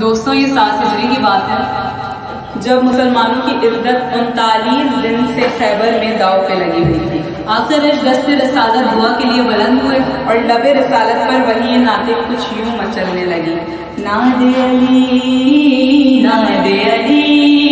दोस्तों, ये सात हिजरी की बात है। जब मुसलमानों की इज़्ज़त उनतालीस दिन से खैबर में दाव पे लगी हुई थी। आखिर दस्त रसालत दुआ के लिए बुलंद हुए और डबे रसालत पर वही नाते कुछ यूँ मचलने लगी। ना दे अली ना दे अली।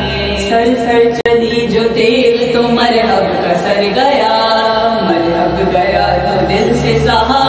सर सर चली जो तेल तो मरहब का सर गया मरहब गया तो दिल से सहा